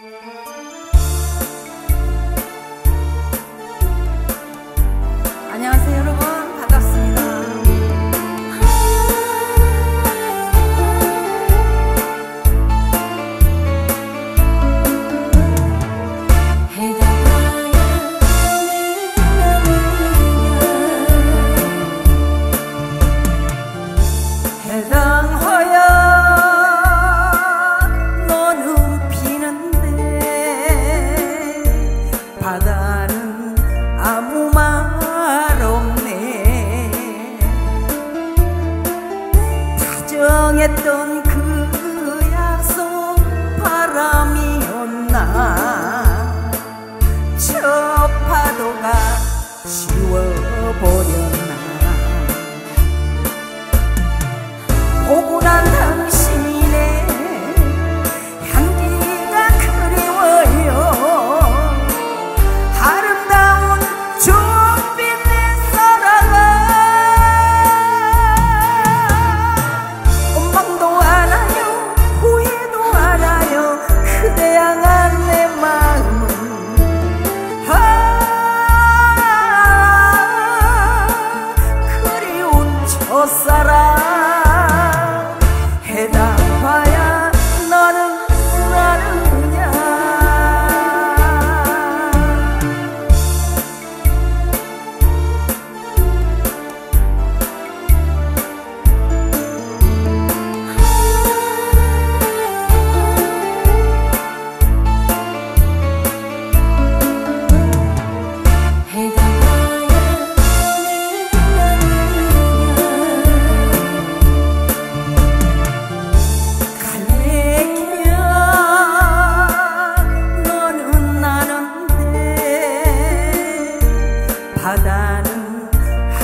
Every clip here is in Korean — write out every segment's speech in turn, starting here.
Mm-hmm. 했던 그 약속 바람이었나? 저 파도가 쉬워버려 O oh, Sarah. 바다는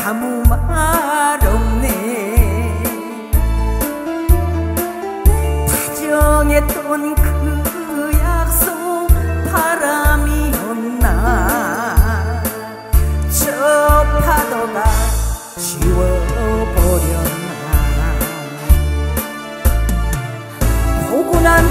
아무 말 없네. 다정했던 그 약속 바람이었나? 저 파도가 지워버렸나? 보고 난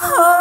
Oh.